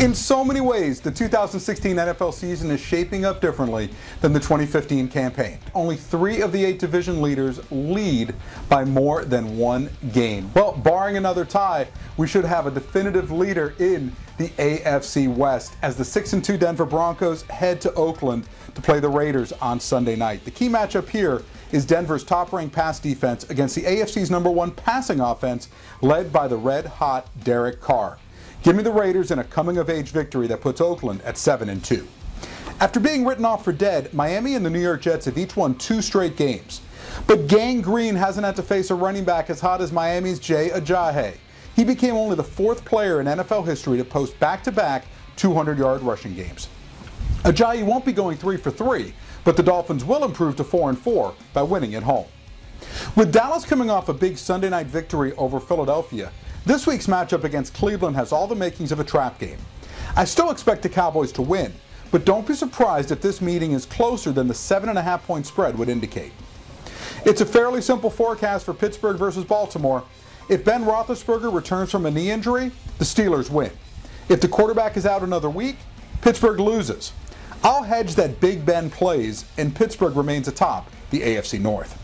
In so many ways, the 2016 NFL season is shaping up differently than the 2015 campaign. Only three of the eight division leaders lead by more than one game. Well, barring another tie, we should have a definitive leader in the AFC West as the 6 2 Denver Broncos head to Oakland to play the Raiders on Sunday night. The key matchup here is Denver's top ranked pass defense against the AFC's number one passing offense, led by the red hot Derek Carr. Give me the Raiders in a coming of age victory that puts Oakland at 7 and 2. After being written off for dead, Miami and the New York Jets have each won two straight games. But Gang Green hasn't had to face a running back as hot as Miami's Jay Ajayi. He became only the fourth player in NFL history to post back to back 200 yard rushing games. Ajayi won't be going 3 for 3, but the Dolphins will improve to 4 and 4 by winning at home. With Dallas coming off a big Sunday night victory over Philadelphia, this week's matchup against Cleveland has all the makings of a trap game. I still expect the Cowboys to win, but don't be surprised if this meeting is closer than the 7.5 point spread would indicate. It's a fairly simple forecast for Pittsburgh versus Baltimore. If Ben Roethlisberger returns from a knee injury, the Steelers win. If the quarterback is out another week, Pittsburgh loses. I'll hedge that Big Ben plays and Pittsburgh remains atop the AFC North.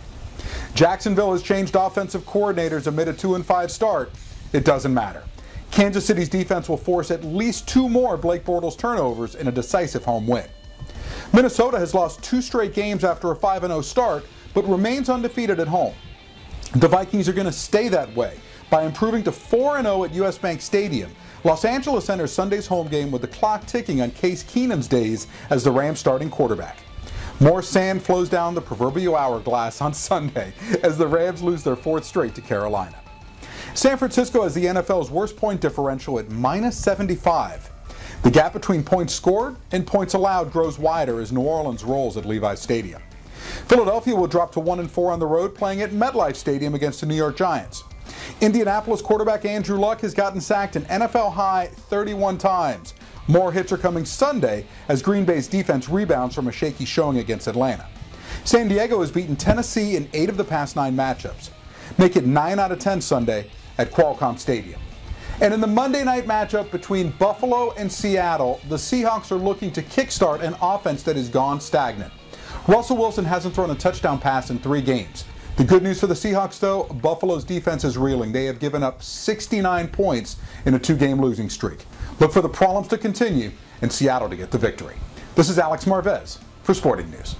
Jacksonville has changed offensive coordinators amid a 2 5 start it doesn't matter. Kansas City's defense will force at least two more Blake Bortles turnovers in a decisive home win. Minnesota has lost two straight games after a 5 0 start, but remains undefeated at home. The Vikings are going to stay that way by improving to 4 0 at US Bank Stadium. Los Angeles enters Sunday's home game with the clock ticking on Case Keenum's days as the Rams starting quarterback. More sand flows down the proverbial hourglass on Sunday as the Rams lose their fourth straight to Carolina. San Francisco has the NFL's worst point differential at minus 75. The gap between points scored and points allowed grows wider as New Orleans rolls at Levi's Stadium. Philadelphia will drop to 1 and 4 on the road playing at MetLife Stadium against the New York Giants. Indianapolis quarterback Andrew Luck has gotten sacked an NFL high 31 times. More hits are coming Sunday as Green Bay's defense rebounds from a shaky showing against Atlanta. San Diego has beaten Tennessee in 8 of the past 9 matchups. Make it 9 out of 10 Sunday at Qualcomm Stadium. And in the Monday night matchup between Buffalo and Seattle, the Seahawks are looking to kickstart an offense that has gone stagnant. Russell Wilson hasn't thrown a touchdown pass in three games. The good news for the Seahawks, though, Buffalo's defense is reeling. They have given up 69 points in a two game losing streak. Look for the problems to continue and Seattle to get the victory. This is Alex Marvez for Sporting News.